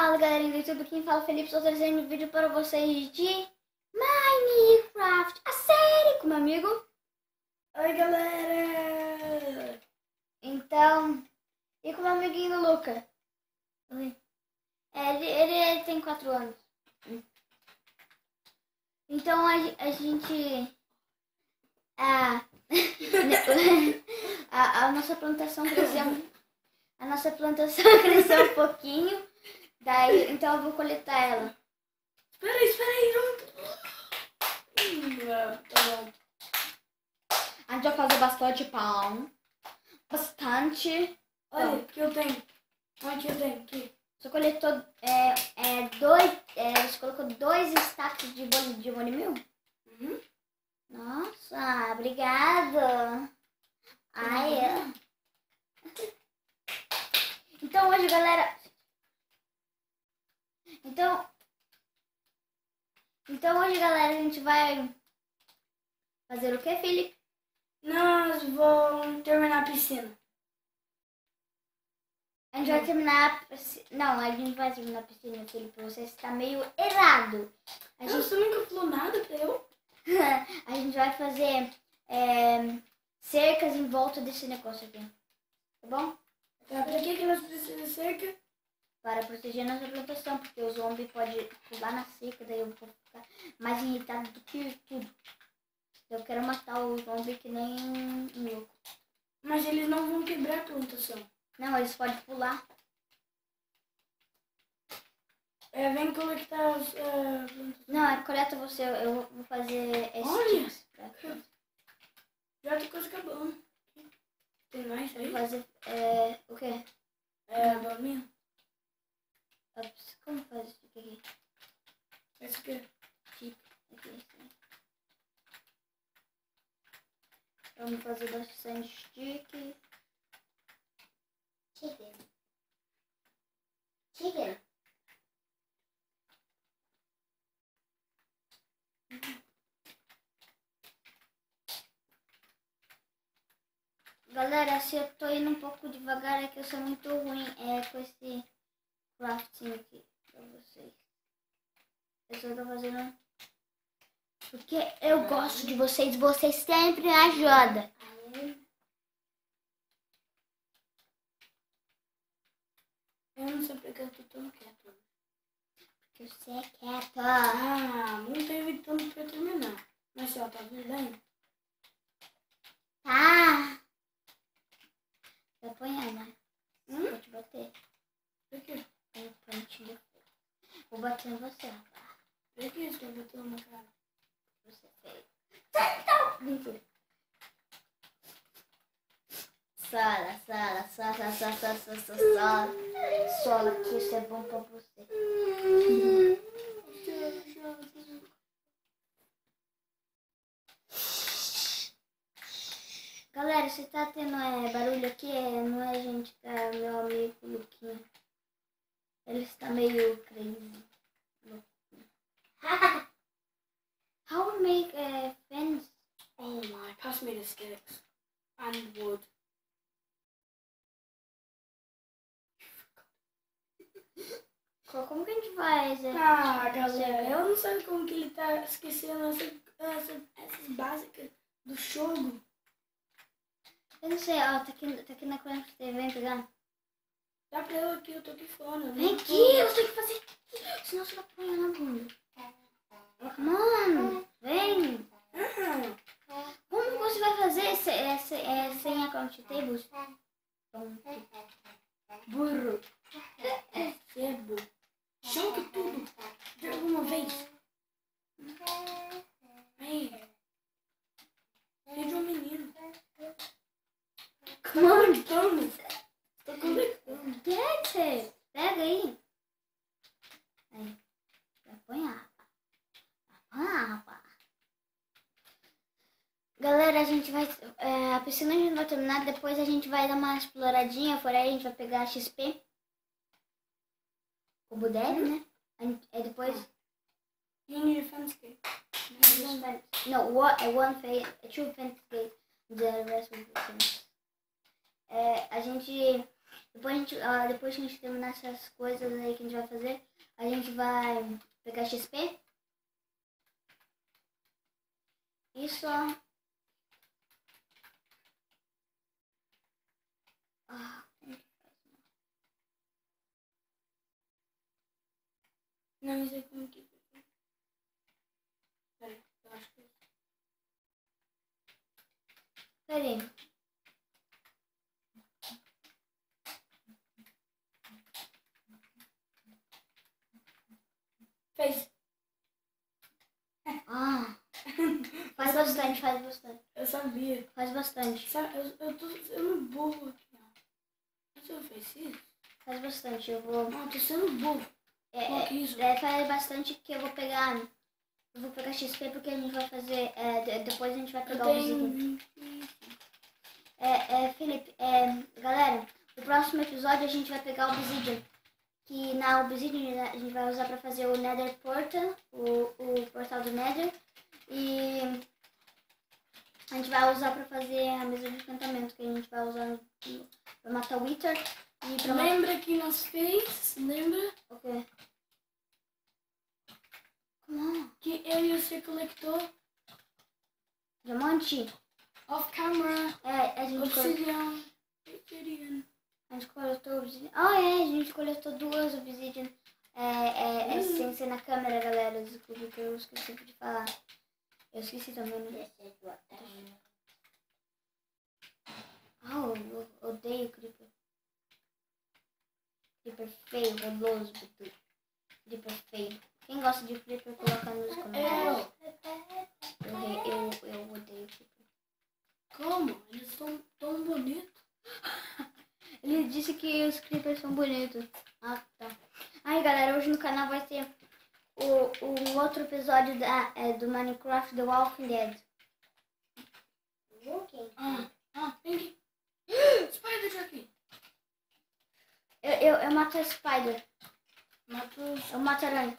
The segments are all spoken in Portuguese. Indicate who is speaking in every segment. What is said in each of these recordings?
Speaker 1: Fala galerinha do YouTube, quem fala é Felipe, estou trazendo um vídeo para vocês de Minecraft, a série com meu amigo.
Speaker 2: Oi galera!
Speaker 1: Então, e com meu amiguinho Luca. Oi. É, ele, ele tem 4 anos. Então a, a gente. A, a, a nossa plantação cresceu. A nossa plantação cresceu um pouquinho. Daí, então eu vou coletar ela.
Speaker 2: Espera aí, espera aí, não. Tá bom.
Speaker 1: A gente vai fazer bastante pão. Bastante.
Speaker 2: Olha, o que eu tenho? Onde eu tenho? Aqui.
Speaker 1: Você coletou é, é, dois. É, você colocou dois stacks de bolo de bolo mil?
Speaker 2: Uhum.
Speaker 1: Nossa, obrigada. Ai, é. Então hoje, galera. Então. Então hoje, galera, a gente vai fazer o que, Felipe?
Speaker 2: Nós vamos terminar a piscina.
Speaker 1: A gente vai terminar. a pisci- Não, a gente vai terminar a piscina, Felipe. Você está meio errado. A
Speaker 2: Não,
Speaker 1: gente,
Speaker 2: você nunca falou nada pra eu?
Speaker 1: a gente vai fazer é, cercas em volta desse negócio aqui. Tá bom?
Speaker 2: Tá, pra que, que nós precisamos de cerca?
Speaker 1: Para proteger nossa plantação, porque o zombie pode pular na seca, daí eu vou ficar mais irritado do que tudo. Eu quero matar o zombie que nem um louco.
Speaker 2: Mas eles não vão quebrar a plantação.
Speaker 1: Não, eles podem pular.
Speaker 2: É, vem coletar as plantações.
Speaker 1: Não, é coleta você, eu vou fazer
Speaker 2: Olha!
Speaker 1: pra-
Speaker 2: Já tô quase acabando. Tem mais
Speaker 1: Vou
Speaker 2: aí?
Speaker 1: fazer, é, o quê?
Speaker 2: É, bolinha.
Speaker 1: Ops, Como faz isso aqui?
Speaker 2: Esse aqui.
Speaker 1: Tipo, aqui, assim. Vamos fazer bastante stick. Chicken. Chicken. Galera, se eu tô indo um pouco devagar é que eu sou muito ruim é, com esse crafting aqui pra vocês. Eu só tô fazendo. Porque eu gosto de vocês, vocês sempre me ajudam.
Speaker 2: Eu não sei porque eu tô tão quieto.
Speaker 1: Porque você é quieta.
Speaker 2: Ah, não tô evitando pra terminar. Mas ó, tá vendo aí?
Speaker 1: Tá. Vai apanhar, né?
Speaker 2: Hum?
Speaker 1: Vou te bater.
Speaker 2: Por quê?
Speaker 1: Vou bater em você, rapaz.
Speaker 2: Por que você botou na cara?
Speaker 1: Você é feio. Então, Mentira. Sola, sola, sola, sola, sola, que isso é bom pra você. Galera, se tá tendo é, barulho aqui, é, não é gente, tá meu amigo Luquinha. Ele está meio crazy. How we make a fence?
Speaker 2: Oh my, pass me the sticks. And wood.
Speaker 1: Co- Como que a gente faz? é,
Speaker 2: Ah, galera, eu não sei como que ele tá esquecendo essa, essa- essas básicas do jogo.
Speaker 1: Eu não sei, ó, tá aqui, tá aqui na TV, vem pegar.
Speaker 2: Dá pra eu aqui, eu tô aqui fora. eu
Speaker 1: Vem aqui, você tem que fazer aqui, senão você vai apanhar na bunda. Mano, vem. Como você vai fazer se, se, é, sem a Count Tables? Pronto. Burro.
Speaker 2: Sebo. Joga tudo. De alguma vez. Aí. De um menino.
Speaker 1: Mano,
Speaker 2: Coletando.
Speaker 1: It. Pega aí. Aí. Apanhar, rapaz. Vai apanhar, rapaz. Galera, a gente vai. é, a piscina a gente vai terminar. Depois a gente vai dar uma exploradinha. Por aí a gente vai pegar XP. Como deve, né? A gente- é depois.
Speaker 2: You need a fence gate.
Speaker 1: No, one, one phase, two fence gate. The rest will be fence. É, a gente Depois, a gente, ah, depois que a gente terminar essas coisas aí que a gente vai fazer, a gente vai pegar XP. E só. Ah?
Speaker 2: Não, sei como que. Peraí, eu acho que.
Speaker 1: Pera aí.
Speaker 2: Fez.
Speaker 1: Ah, faz bastante, faz bastante.
Speaker 2: Eu sabia.
Speaker 1: Faz bastante.
Speaker 2: Sabe, eu, eu tô sendo burro aqui. Mas eu fiz isso?
Speaker 1: Faz bastante. Eu vou.
Speaker 2: Não, eu tô sendo burro.
Speaker 1: É,
Speaker 2: Coloque isso.
Speaker 1: é, faz bastante que eu vou pegar. Eu vou pegar XP porque a gente vai fazer. é, de- depois a gente vai
Speaker 2: Eu
Speaker 1: pegar o
Speaker 2: tenho
Speaker 1: item.
Speaker 2: 20.
Speaker 1: É, é, Felipe, é, galera, no próximo episódio a gente vai pegar o Obsidian. Que na Obsidian a gente vai usar pra fazer o Nether Portal, o, o portal do Nether. E a gente vai usar pra fazer a mesa de encantamento, que a gente vai usar pra matar o Wither. E pra matar.
Speaker 2: Lembra que nós fez? Lembra?
Speaker 1: O quê? Como?
Speaker 2: Que eu e você coletou
Speaker 1: Diamante?
Speaker 2: off camera.
Speaker 1: É, a gente, cole-
Speaker 2: Obsidian. Obsidian.
Speaker 1: A gente coletou obsidian. Ah, é, a gente coletou duas obsidian. É, é, é
Speaker 2: Hum.
Speaker 1: sem ser na câmera, galera. Desculpa que eu esqueci de falar. Eu esqueci também, né? Ah, eu, eu odeio Creeper. Creeper feio, roloso, tudo. Creeper feio. Quem gosta de Creeper, coloca nos comentários. Eu, eu, eu odeio Creeper.
Speaker 2: Como? Eles são tão bonitos.
Speaker 1: Ele disse que os creepers são bonitos. Ah, tá. Aí, galera, hoje no canal vai ter o, o outro episódio da, é, do Minecraft The Walking Dead.
Speaker 2: Ah, ah, vem aqui. Spider aqui.
Speaker 1: Eu, eu, eu mato a Spider.
Speaker 2: Matou os...
Speaker 1: Eu mato a aranha.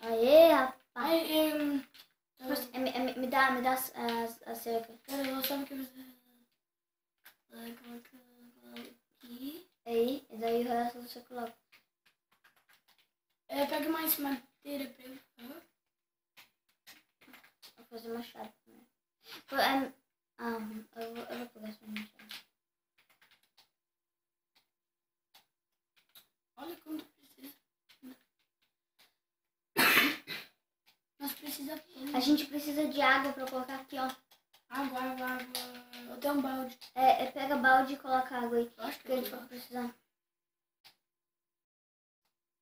Speaker 1: Aê, rapaz.
Speaker 2: Ai, um,
Speaker 1: me, me- me dá, me dá as- a cerca.
Speaker 2: Pera, eu o que você... Vai colocar aqui.
Speaker 1: Aí, e daí o resto você coloca.
Speaker 2: É, pega mais madeira pra eu.
Speaker 1: Vou fazer machado também. Pô, é, ah, eu vou, eu vou pegar essa machado.
Speaker 2: Olha quanto precisa. Nós precisamos...
Speaker 1: A gente precisa de água pra colocar aqui, ó.
Speaker 2: Água, água, água. Eu tenho um balde.
Speaker 1: É, é, pega balde e coloca água aí.
Speaker 2: Eu acho que
Speaker 1: Que a gente vai precisar.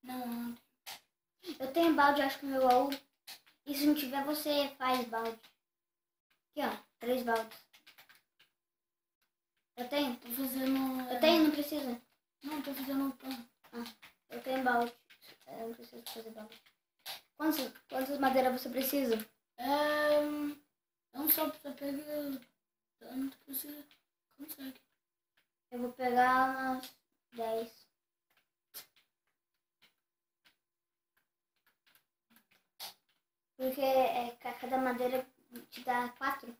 Speaker 2: Não, não.
Speaker 1: Eu tenho balde, acho que no meu baú. E se não tiver, você faz balde. Aqui, ó. Três baldes. Eu tenho?
Speaker 2: Tô fazendo...
Speaker 1: Eu tenho, não precisa.
Speaker 2: Não, tô fazendo um pão.
Speaker 1: Eu tenho balde. Eu não preciso fazer balde. Quantas, quantas madeiras você precisa?
Speaker 2: É... Não só pra pegar tanto que você consegue.
Speaker 1: Eu vou pegar umas 10. Porque é, ca- cada madeira te dá 4.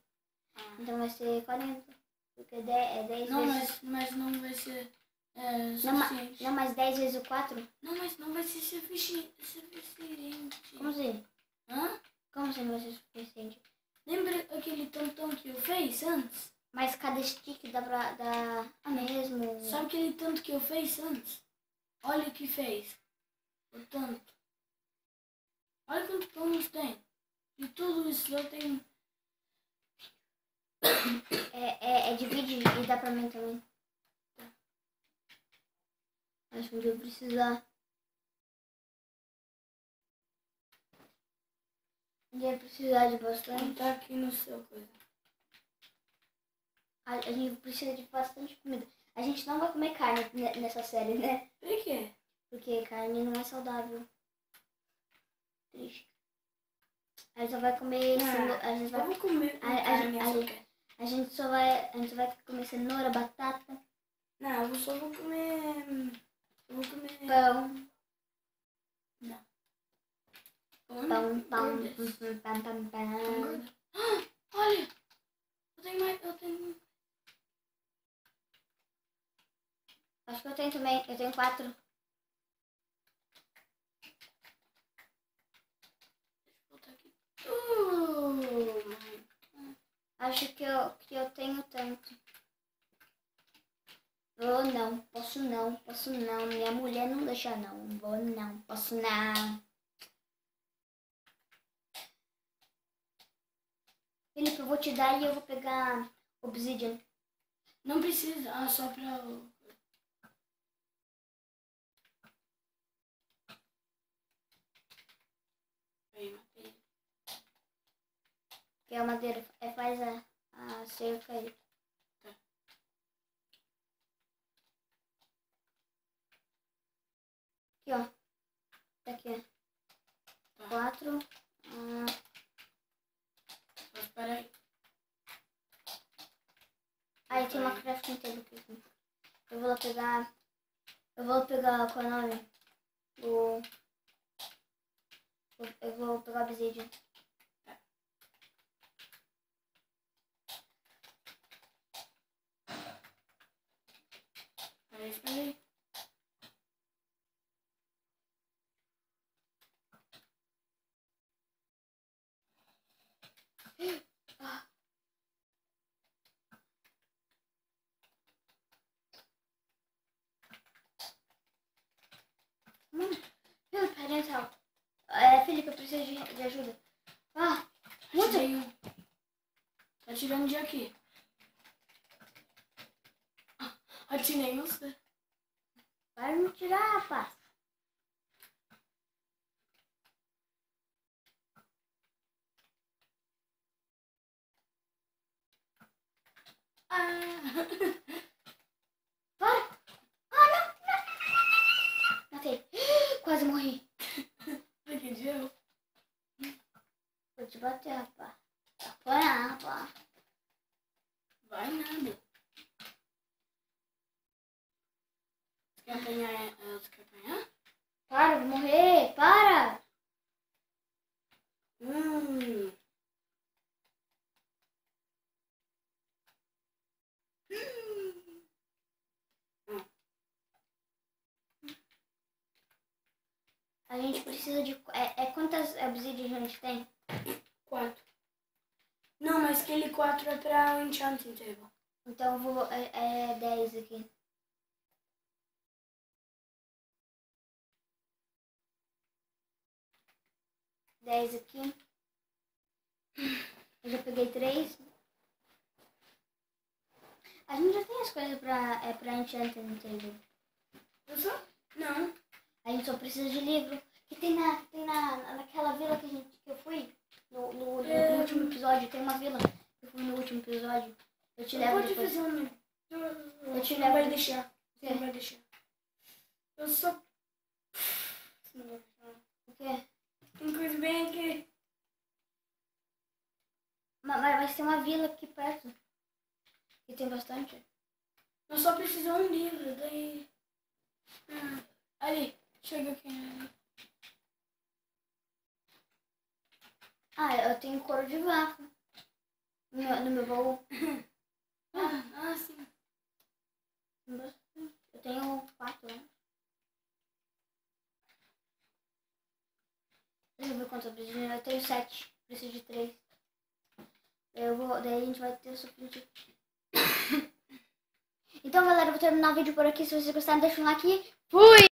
Speaker 1: Então vai ser 40. Porque 10, é 10
Speaker 2: Não,
Speaker 1: vezes.
Speaker 2: mas, mas não vai ser é,
Speaker 1: Não,
Speaker 2: suficiente.
Speaker 1: não, mas 10 vezes o 4?
Speaker 2: Não, mas não vai ser sufici- suficiente.
Speaker 1: Como assim?
Speaker 2: Hã?
Speaker 1: Como assim não vai ser suficiente?
Speaker 2: Lembra aquele tantão que eu fiz antes?
Speaker 1: Mas cada stick dá pra dar mesmo.
Speaker 2: Sabe aquele tanto que eu fiz antes? Olha o que fez. O tanto. Olha quanto pães tem. E tudo isso eu tenho.
Speaker 1: É, é, é divide e dá pra mim também. Acho que eu vou precisar. Ia precisar de bastante.
Speaker 2: Tá aqui no seu coisa.
Speaker 1: A, gente precisa de bastante comida. A gente não vai comer carne ne- nessa série, né?
Speaker 2: Por quê?
Speaker 1: Porque carne não é saudável. Triste. A gente só vai comer.
Speaker 2: Ah,
Speaker 1: ceno- a, gente vai,
Speaker 2: comer com
Speaker 1: A- a- a- a gente só vai. A gente vai comer cenoura, batata,
Speaker 2: Não, eu só vou comer. Eu vou comer.
Speaker 1: pão,
Speaker 2: Pão,
Speaker 1: pão, pão,
Speaker 2: gordas.
Speaker 1: pão, pão, pão,
Speaker 2: Pão
Speaker 1: pão.
Speaker 2: gorda. Ah, Olha! Eu tenho mais. Eu tenho.
Speaker 1: Eu tenho quatro.
Speaker 2: Botar aqui. Toma.
Speaker 1: Acho que eu, que eu tenho tanto. Vou não, posso não, posso não. Minha mulher não deixa não. Vou não, posso não. Felipe, eu vou te dar e eu vou pegar obsidian.
Speaker 2: Não precisa. Ah, só pra. Aí, matei.
Speaker 1: Que é a madeira. É, faz a, a cerca aí.
Speaker 2: Tá.
Speaker 1: Aqui, ó. Tá aqui, ó.
Speaker 2: Tá.
Speaker 1: Quatro. Ah,
Speaker 2: Só espera aí.
Speaker 1: Crafting table aqui. Eu vou lá pegar. Eu vou pegar qual é o nome? O. Eu vou pegar o obsidian.
Speaker 2: Espera aí, aí.
Speaker 1: Hum, meu parental. É, Felipe, eu preciso de, de ajuda. Ah, muito.
Speaker 2: Tirei um. Tá tirando de aqui. Ah, Atirei você.
Speaker 1: Para me tirar, rapaz.
Speaker 2: Ah.
Speaker 1: Para. Ah, não, não, não, não, não, não. Matei. Quase morri.
Speaker 2: Acredeu?
Speaker 1: Vou te bater, rapaz. Apanhar, rapaz.
Speaker 2: Vai nada. Você quer apanhar? eh, Você quer apanhar?
Speaker 1: Para, vou morrer. Para.
Speaker 2: Hum.
Speaker 1: A gente precisa de... É, é quantas obsidian a gente tem?
Speaker 2: Quatro. Não, mas aquele quatro é pra enchanting table.
Speaker 1: Então eu vou... É, é 10 aqui. Dez aqui. Eu já peguei três. A gente já tem as coisas pra, é, pra enchanting table.
Speaker 2: Eu só? Não.
Speaker 1: A gente só precisa de livro. Que tem na, tem na, naquela vila que, a gente, que eu fui. No, no, no
Speaker 2: É.
Speaker 1: último episódio. Tem uma vila. que Eu fui no último episódio. Eu te
Speaker 2: Eu
Speaker 1: levo depois.
Speaker 2: fazer um.
Speaker 1: Eu te levo.
Speaker 2: não vai deixar. Você não vai deixar. Eu só. Não vai deixar.
Speaker 1: O quê?
Speaker 2: Coisa bem aqui.
Speaker 1: Mas, mas, mas tem uma vila aqui perto. Que tem bastante.
Speaker 2: Eu só preciso de um livro, daí. Ah, ali, chega aqui.
Speaker 1: Ah, eu tenho couro de vaca. No meu, no meu baú.
Speaker 2: Ah, ah, sim.
Speaker 1: Eu tenho quatro, né? Deixa eu ver quantos eu preciso. Eu tenho sete. Preciso de três. Eu vou, daí a gente vai ter o suficiente. Então, galera, eu vou terminar o vídeo por aqui. Se vocês gostaram, deixa um like. Fui!